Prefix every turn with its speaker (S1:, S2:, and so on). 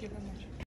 S1: Спасибо, Надя.